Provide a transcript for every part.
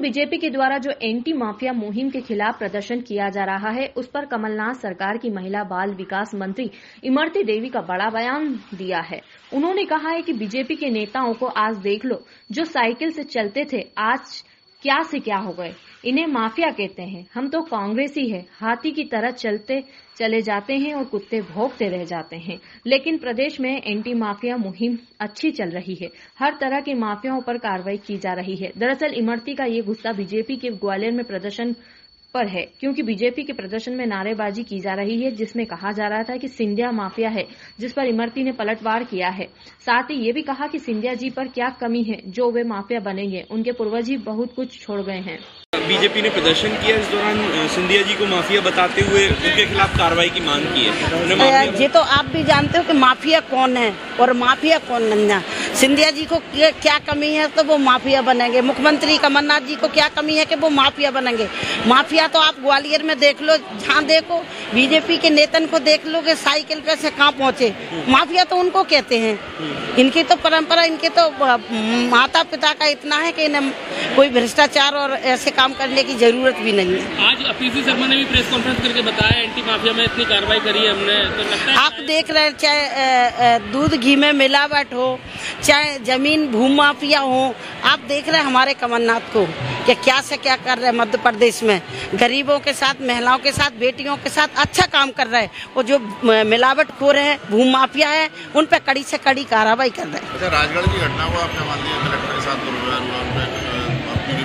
BJP के द्वारा जो एंटी माफिया मुहिम के खिलाफ प्रदर्शन किया जा रहा है, उस पर कमलनाथ सरकार की महिला बाल विकास मंत्री इमरती देवी का बड़ा बयान दिया है। उन्होंने कहा है कि बीजेपी के नेताओं को आज देख लो, जो साइकिल से चलते थे, आज क्या से क्या हो गए? इन्हें माफिया कहते हैं। हम तो कांग्रेस ही। है हाथी की तरह चलते, चले जाते हैं और कुत्ते भोगते रह जाते हैं। लेकिन प्रदेश में एंटी माफिया मुहिम अच्छी चल रही है। हर तरह के माफियाओं पर कार्रवाई की जा रही है। दरअसल इमरती का ये गुस्सा बीजेपी के ग्वालियर में प्रदर्शन पर है क्योंकि बीजेपी के प्रदर्शन में नारेबाजी की जा रही है जिसमें कहा जा रहा था कि सिंधिया माफिया है जिस पर इमरती ने पलटवार किया है। साथ ही ये भी कहा कि सिंधिया जी पर क्या कमी है जो वे माफिया बनेंगे उनके पूर्वज ही बहुत कुछ छोड़ गए हैं। बीजेपी ने प्रदर्शन किया इस दौरान सिंधिया जी को माफिया बताते हुए उनके खिलाफ कार्रवाई की मांग की है। ये तो आप भी जानते हो कि माफिया कौन है और माफिया कौन नन्ना सिंधिया जी को क्या कमी है तो वो माफिया बनेंगे। मुख्यमंत्री कमलनाथ जी को क्या कमी है कि वो माफिया बनेंगे? माफिया तो आप ग्वालियर में देख लो जहाँ देखो बीजेपी के नेतन को देख लो कि साइकिल पे से कहाँ पहुँचे। माफिया तो उनको कहते हैं। इनकी तो परंपरा इनके तो माता पिता का इतना है कि इन्हें कोई भ्रष्टाचार और ऐसे काम करने की ज़रूरत भी नहीं है। आज पीसी शर्मा ने भी प्रेस कॉन्फ्रेंस करके बताया एंटी माफिया में इतनी कार्रवाई करी है हमने। तो लगता है आप देख रहे हैं चाहे दूध घी में मिलावट हो चाहे ज़मीन भूमाफिया हो, आप देख रहे हैं हमारे कमलनाथ को कि क्या से क्या कर रहे हैं मध्य प्रदेश में। गरीबों के साथ, महिलाओं के साथ, बेटियों के साथ अच्छा काम कर रहे हैं। और जो मिलावट खो रहे हैं भूमाफिया है, उन पर कड़ी से कड़ी कार्रवाई कर रहे हैं। अच्छा राजगढ़ की घटना को आपने मान लिया कलेक्टर के साथ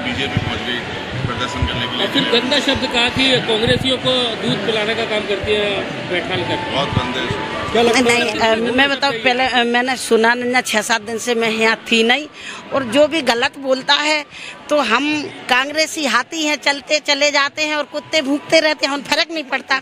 बीजेपी पहुँच गई। प्रदर्शन करने के लिए। फिर गंदा शब्द कहा कि कांग्रेसियों को दूध पिलाने का काम करती है बैठा कर। बहुत गंदे नहीं अ, मैं बताऊँ पहले मैंने सुना नहीं छः छह सात दिन से मैं यहाँ थी नहीं। और जो भी गलत बोलता है तो हम कांग्रेसी हाथी हैं चलते चले जाते हैं और कुत्ते भूखते रहते हैं हम फ़र्क नहीं पड़ता।